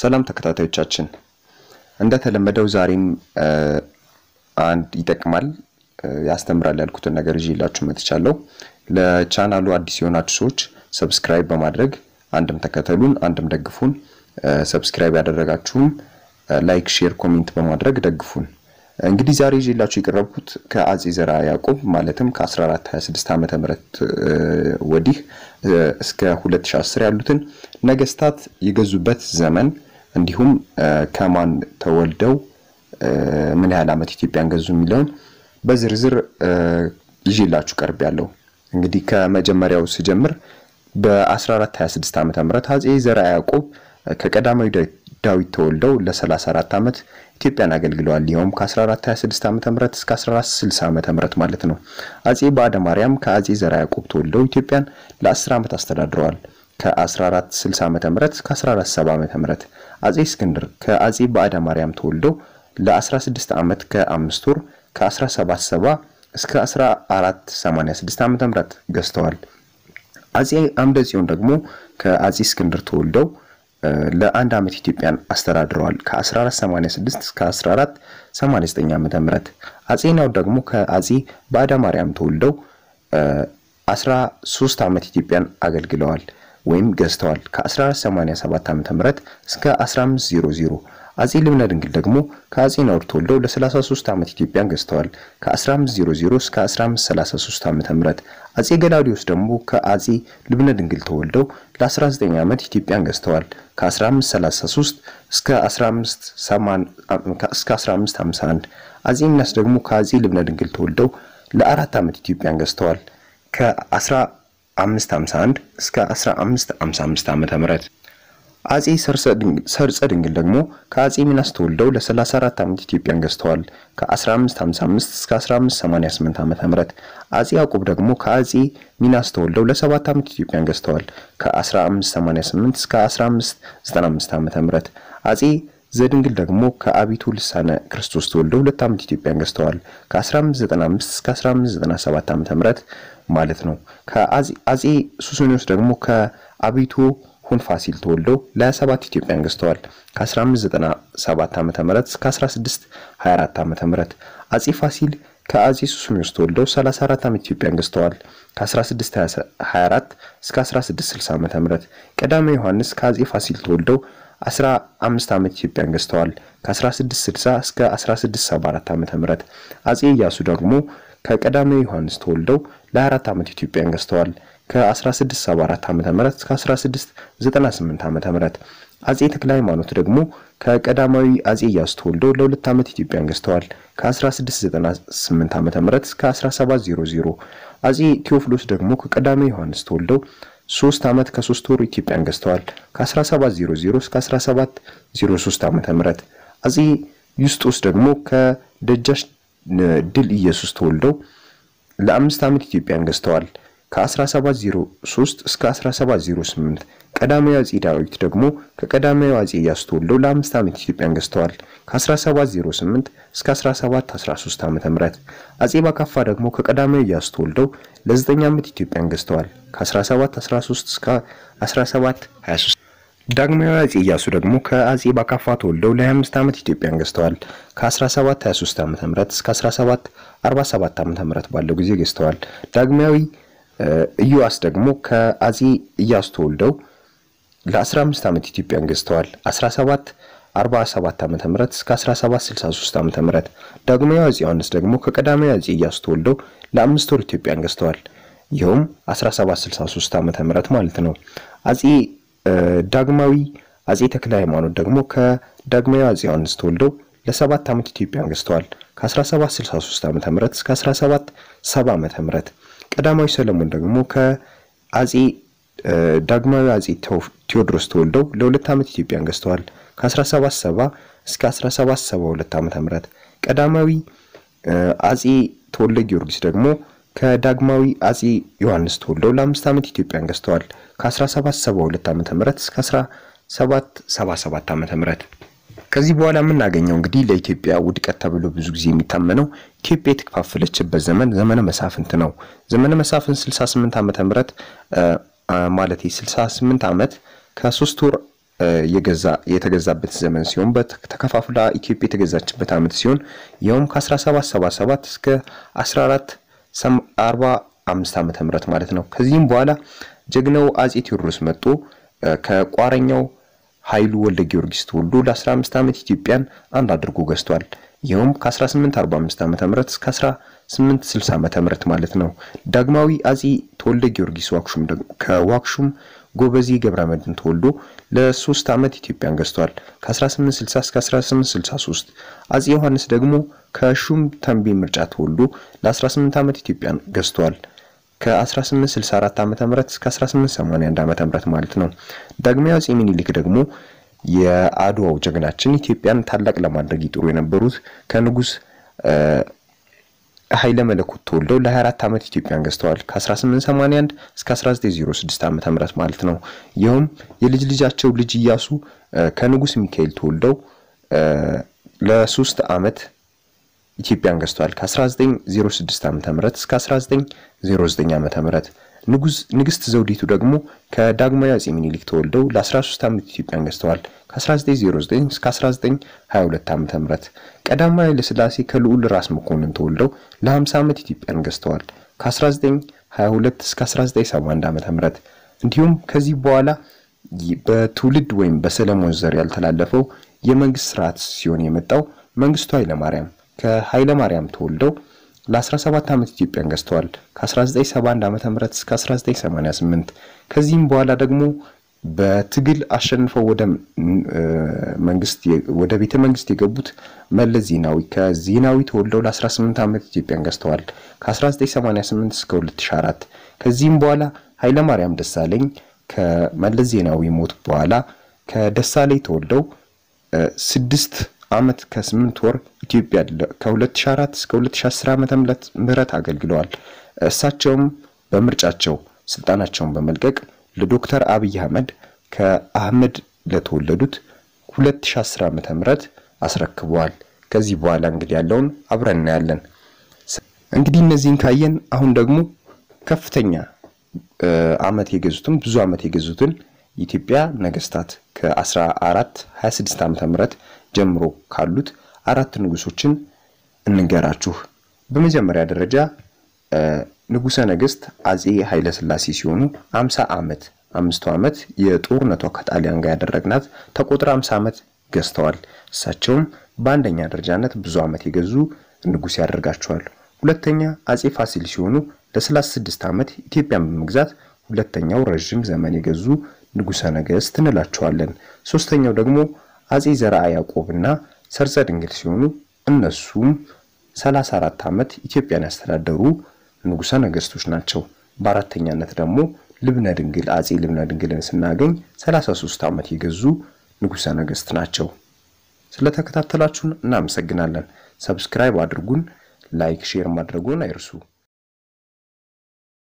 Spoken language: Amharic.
ሰላም ተከታታዮቻችን፣ እንደተለመደው ዛሬም አንድ ይጠቅማል ያስተምራል ያልኩትን ነገር ይዤላችሁ መጥቻለሁ። ለቻናሉ አዲስ የሆናችሁ ሰዎች subscribe በማድረግ አንድም ተከተሉን፣ አንድም ደግፉን። subscribe ያደረጋችሁም like፣ share፣ comment በማድረግ ደግፉን። እንግዲህ ዛሬ ይዤላችሁ የቀረብኩት ከአጼ ዘርዓ ያዕቆብ ማለትም ከ1426 ዓመተ ምህረት ወዲህ እስከ 2010 ያሉትን ነገስታት የገዙበት ዘመን እንዲሁም ከማን ተወልደው ምን ያህል ዓመት ኢትዮጵያን ገዙ የሚለውን በዝርዝር ይዤላችሁ ቀርብ ያለው እንግዲህ ከመጀመሪያው ስጀምር በ1426 ዓመተ ምህረት አጼ ዘርዓ ያዕቆብ ከቀዳማዊ ዳዊት ተወልደው ለ34 ዓመት ኢትዮጵያን አገልግለዋል። ይኸውም ከ1426 ዓመተ ምህረት እስከ 1460 ዓመተ ምህረት ማለት ነው። አጼ ባዕደ ማርያም ከአጼ ዘርዓ ያዕቆብ ተወልደው ኢትዮጵያን ለ10 ዓመት አስተዳድረዋል። ከ1460 ዓመተ ምህረት እስከ 1470 ዓመተ ምህረት አጼ እስክንድር ከአጼ ባዕደ ማርያም ተወልደው ለ16 ዓመት ከአምስት ወር ከ1770 እስከ 1486 ዓመተ ምህረት ገዝተዋል። አጼ አምደ ጽዮን ደግሞ ከአጼ እስክንድር ተወልደው ለአንድ ዓመት ኢትዮጵያን አስተዳድረዋል። ከ1486 እስከ 1489 ዓመተ ምህረት አጼ ናኦድ ደግሞ ከአጼ ባዕደ ማርያም ተወልደው 13 ዓመት ኢትዮጵያን አገልግለዋል ወይም ገዝተዋል። ከ1487 ዓመተ ምህረት እስከ 1500 አጼ ልብነ ድንግል ደግሞ ከአጼ ናኦድ ተወልደው ለ33 ዓመት ኢትዮጵያን ገዝተዋል። ከ1500 እስከ 1533 ዓመተ ምህረት አጼ ገላውዲዮስ ደግሞ ከአጼ ልብነ ድንግል ተወልደው ለ19 ዓመት ኢትዮጵያን ገዝተዋል። ከ1533 እስከ 1551 አጼ ሚናስ ደግሞ ከአጼ ልብነ ድንግል ተወልደው ለአራት ዓመት ኢትዮጵያን ገዝተዋል። ከ1551 እስከ 1555 ዓመተ ምህረት አጼ ሰርጸ ድንግል ደግሞ ከአጼ ሚናስ ተወልደው ለ34 ዓመት ኢትዮጵያን ገዝተዋል። ከ1555 እስከ 1588 ዓመተ ምህረት አጼ ያዕቆብ ደግሞ ከአጼ ሚናስ ተወልደው ለ7 ዓመት ኢትዮጵያን ገዝተዋል። ከ1588 እስከ 1595 ዓመተ ምህረት አጼ ዘድንግል ደግሞ ከአቢቱ ልሳነ ክርስቶስ ተወልደው ሁለት ዓመት ኢትዮጵያን ገዝተዋል። ከ1595 እስከ 1597 ዓመተ ምህረት ማለት ነው። ከአጼ ሱስንዮስ ደግሞ ከአቢቱ ሁን ፋሲል ተወልደው ለ27 ኢትዮጵያን ገዝተዋል። ከ1597 ዓመተ ምህረት እስከ 1624 ዓመተ ምህረት አጼ ፋሲል ከአጼ ሱስንዮስ ተወልደው 34 ዓመት ኢትዮጵያን ገዝተዋል። ከ1624 እስከ 1660 ዓመተ ምህረት ቀዳማዊ ዮሐንስ ከአጼ ፋሲል ተወልደው 15 ዓመት ኢትዮጵያን ገዝተዋል። ከ1660 እስከ 1674 ዓመተ ምህረት አጼ ኢያሱ ደግሞ ከቀዳማዊ ዮሐንስ ተወልደው ለ24 ዓመት ኢትዮጵያን ገዝተዋል። ከ1674 ዓመተ ምህረት እስከ 1698 ዓመተ ምህረት አጼ ተክለ ሃይማኖት ደግሞ ከቀዳማዊ አጼ ኢያሱ ተወልደው ለሁለት ዓመት ኢትዮጵያን ገዝተዋል። ከ1698 ዓመተ ምህረት እስከ 1700 አጼ ቴዎፍሎስ ደግሞ ከቀዳማዊ ዮሐንስ ተወልደው ሶስት ዓመት ከሶስት ወር ኢትዮጵያን ገዝተዋል። ከ1700 እስከ 1703 ዓመተ ምህረት አጼ ዩስጦስ ደግሞ ከደጃች ድል ኢየሱስ ተወልደው ለአምስት ዓመት ኢትዮጵያን ገዝተዋል። ከ1703 እስከ 1708 ቀዳማዊ አጼ ዳዊት ደግሞ ከቀዳማዊ አጼ ኢያሱ ተወልደው ለአምስት ዓመት ኢትዮጵያን ገዝተዋል። ከ1708 እስከ 1713 ዓመተ ምህረት አጼ ባካፋ ደግሞ ከቀዳማዊ ኢያሱ ተወልደው ለ9 ዓመት ኢትዮጵያን ገዝተዋል። ከ1713 እስከ 1723 ዳግማዊ አጼ ኢያሱ ደግሞ ከአጼ ባካፋ ተወልደው ለ25 ዓመት ኢትዮጵያን ገዝተዋል። ከ1723 ዓመተ ምህረት እስከ 1747 ዓመተ ምህረት ባለው ጊዜ ገዝተዋል። ዳግማዊ ኢዮአስ ደግሞ ከአጼ ኢያሱ ተወልደው ለ15 ዓመት ኢትዮጵያን ገዝተዋል። 1747 ዓመተ ምህረት እስከ 1763 ዓመተ ምህረት ዳግማዊ አጼ ዮሐንስ ደግሞ ከቀዳማዊ አጼ ኢያሱ ተወልደው ለአምስት ወር ኢትዮጵያን ገዝተዋል። ይኸውም 1763 ዓመተ ምህረት ማለት ነው። አጼ ዳግማዊ አጼ ተክለ ሃይማኖት ደግሞ ከዳግማዊ አጼ ዮሐንስ ተወልደው ለሰባት ዓመት ኢትዮጵያን ገዝተዋል። ከ1763 ዓመተ ምህረት እስከ 1770 ዓመተ ምህረት ቀዳማዊ ሰለሞን ደግሞ ከአጼ ዳግማዊ አጼ ቴዎድሮስ ተወልደው ለሁለት ዓመት ኢትዮጵያን ገዝተዋል። ከ1770 እስከ 1772 ዓመተ ምህረት ቀዳማዊ አጼ ተወልደ ጊዮርጊስ ደግሞ ከዳግማዊ አጼ ዮሐንስ ተወልደው ለአምስት ዓመት ኢትዮጵያን ገዝተዋል። ከ1772 ዓመተ ምህረት እስከ 1777 ዓመተ ምህረት ከዚህ በኋላ የምናገኘው እንግዲህ ለኢትዮጵያ ውድቀት ተብሎ ብዙ ጊዜ የሚታመነው ኢትዮጵያ የተከፋፈለችበት ዘመን ዘመነ መሳፍንት ነው። ዘመነ መሳፍንት 68 ዓመተ ምህረት ማለት 68 ዓመት ከሶስት ወር የተገዛበት ዘመን ሲሆን ተከፋፍላ ኢትዮጵያ የተገዛችበት ዓመት ሲሆን ይኸውም ከ1777 እስከ 1445 ዓመተ ምህረት ማለት ነው። ከዚህም በኋላ ጀግናው አጼ ቴዎድሮስ መጥቶ ከቋረኛው ኃይሉ ወልደ ጊዮርጊስ ተወልዶ ለ15 ዓመት ኢትዮጵያን አንድ አድርጎ ገዝቷል። ይኸውም ከ1845 ዓመተ ምህረት እስከ 1860 ዓመተ ምህረት ማለት ነው። ዳግማዊ አጼ ተወልደ ጊዮርጊስ ዋክሹም ከዋክሹም ጎበዜ ገብረ መድኅን ተወልዶ ለሶስት ዓመት ኢትዮጵያን ገዝቷል። ከ1860 እስከ 1863 አጼ ዮሐንስ ደግሞ ከሹም ተንቤ ምርጫ ተወልዶ ለ18 ዓመት ኢትዮጵያን ገዝቷል። ከ1864 ዓመተ ምህረት እስከ 1881 ዓመተ ምህረት ማለት ነው። ዳግማዊ አጼ ሚኒሊክ ደግሞ የአድዋው ጀግናችን ኢትዮጵያን ታላቅ ለማድረግ ይጥሩ የነበሩት ከንጉስ ኃይለ መለኮት ተወልደው ለ24 ዓመት ኢትዮጵያን ገዝተዋል። ከ1881 እስከ 1906 ዓመተ ምህረት ማለት ነው። ይኸውም የልጅ ልጃቸው ልጅ ኢያሱ ከንጉስ ሚካኤል ተወልደው ለሶስት ዓመት ኢትዮጵያን ገዝተዋል። ከ1906 ዓመተ ምህረት እስከ 1909 ዓመተ ምህረት ንጉስ ንግስት ዘውዲቱ ደግሞ ከዳግማዊ አጼ ሚኒሊክ ተወልደው ለ13 ዓመት ኢትዮጵያን ገዝተዋል። ከ1909 እስከ 1922 ዓመተ ምህረት ቀዳማዊ ኃይለ ከልዑል ራስ መኮንን ተወልደው ለ50 ዓመት ኢትዮጵያን ገዝተዋል። ከ1922 እስከ 1971 ዓመተ ምህረት እንዲሁም ከዚህ በኋላ በትውልድ ወይም በሰለሞን ዘር ያልተላለፈው የመንግስት ስርዓት ሲሆን የመጣው መንግስቱ ኃይለ ማርያም ከኃይለ ማርያም ተወልደው ለ17 ዓመት ኢትዮጵያን ገዝተዋል። ከ1971 ዓመተ ምህረት እስከ 1988 ከዚህም በኋላ ደግሞ በትግል አሸንፈው ወደ መንግስት ወደ ቤተ መንግስት የገቡት መለስ ዜናዊ ከዜናዊ ተወልደው ለ18 ዓመት ኢትዮጵያን ገዝተዋል። ከ1988 እስከ 2004 ከዚህም በኋላ ኃይለ ማርያም ደሳለኝ ከመለስ ዜናዊ ሞት በኋላ ከደሳለኝ ተወልደው ስድስት ዓመት ከስምንት ወር ኢትዮጵያ ከ2004 እስከ 2010 ዓመተ ምህረት አገልግለዋል። እሳቸውም በምርጫቸው ስልጣናቸውን በመልቀቅ ለዶክተር አብይ አህመድ ከአህመድ ለተወለዱት 2010 ዓመተ ምህረት አስረክበዋል። ከዚህ በኋላ እንግዲህ ያለውን አብረን እናያለን። እንግዲህ እነዚህን ካየን አሁን ደግሞ ከፍተኛ ዓመት የገዙትን ብዙ ዓመት የገዙትን የኢትዮጵያ ነገስታት ከ14 26 ዓመተ ምህረት ጀምሮ ካሉት አራት ንጉሶችን እንንገራችሁ። በመጀመሪያ ደረጃ ንጉሰ ነገስት አጼ ኃይለ ሥላሴ ሲሆኑ 50 ዓመት አምስቱ ዓመት የጦርነቷ ከጣሊያን ጋር ያደረግናት ተቆጥራ 50 ዓመት ገዝተዋል። እሳቸውም በአንደኛ ደረጃነት ብዙ ዓመት የገዙ ንጉስ ያደርጋቸዋል። ሁለተኛ አጼ ፋሲል ሲሆኑ ለ36 ዓመት ኢትዮጵያን በመግዛት ሁለተኛው ረዥም ዘመን የገዙ ንጉሰ ነገስት እንላቸዋለን። ሶስተኛው ደግሞ አጼ ዘርዓ ያዕቆብና ሰርጸ ድንግል ሲሆኑ እነሱም 34 ዓመት ኢትዮጵያን ያስተዳደሩ ንጉሰ ነገስቶች ናቸው። በአራተኛነት ደግሞ ልብነ ድንግል አጼ ልብነ ድንግልን ስናገኝ 33 ዓመት የገዙ ንጉሰ ነገስት ናቸው። ስለተከታተላችሁን እናመሰግናለን። ሰብስክራይብ አድርጉን፣ ላይክ፣ ሼር ማድረጉን አይርሱ።